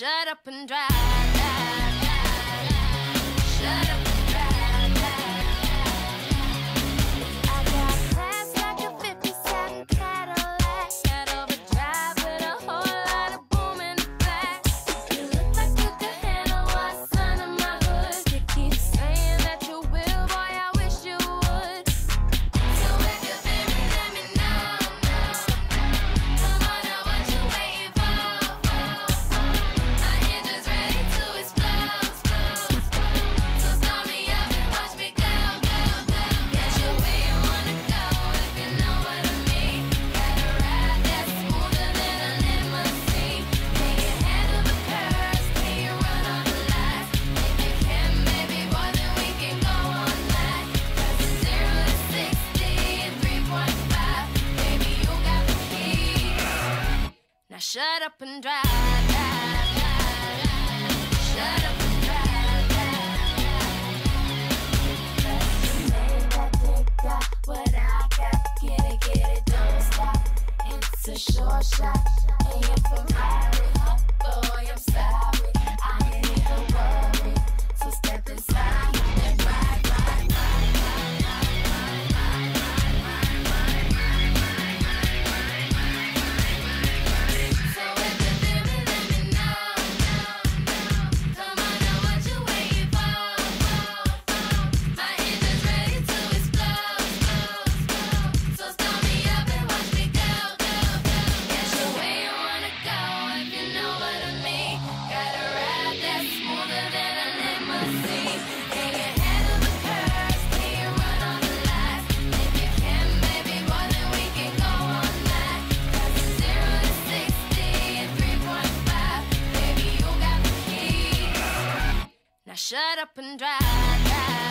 Shut up and drive. Shut up. Shut up and drive. Shut up and drive. What I got, get it, get it, don't stop. It's a short shot, and you're for Shut up and drive.